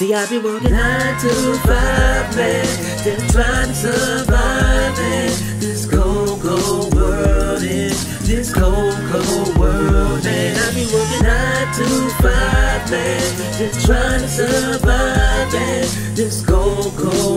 See, I've been working nine to five, man, just trying to survive in this cold, cold world, in this cold, cold world, man. I've been working nine to five, man, just trying to survive in this cold, cold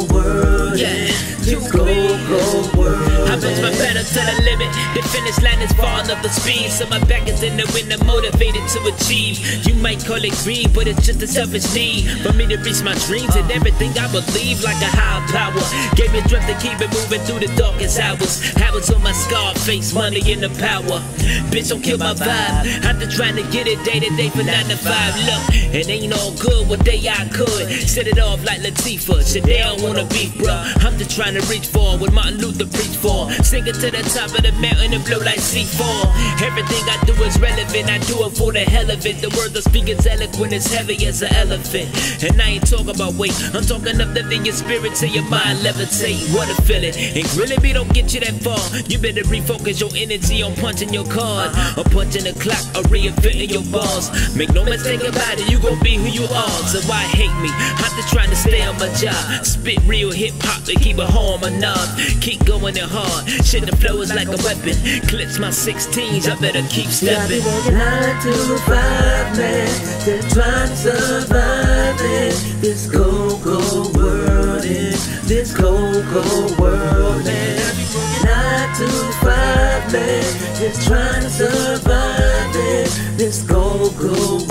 is far enough the speed. So my back is in the wind, I'm motivated to achieve. You might call it greed, but it's just a selfish need for me to reach my dreams and everything I believe like a higher power. Gave me strength to keep it moving through the darkest hours. Habits on my Scarface, money and the power. Bitch, don't kill my vibe. After trying to get it day to day for nine to five. Look, it ain't all good what day I could. Set it off like Latifah. Shit, they don't wanna beef, bruh. I'm just trying to reach for what Martin Luther preached for. Sing it to the top of the mountain and blow like C4. Everything I do is relevant. I do it for the hell of it. The words I speak is eloquent, as heavy as an elephant. And I ain't talking about weight. I'm talking uplifting your spirit to your mind, levitate. What a feeling. And grilling me don't get you that far. You better refocus your energy on punching your card, or punching the clock, or reinventing your balls. Make no mistake about it, you gon' be who you are. So why hate me? I'm just trying to stay on my job. Spit real hip hop and keep it home knob. Keep going and hard. Shit, the flow is like a weapon. Clips my 16s, I better keep stepping. Yeah, nine to five, man, just trying to survive in this cold, cold world, in this cold, cold world, man. Nine to five, man, just trying to survive in this cold, cold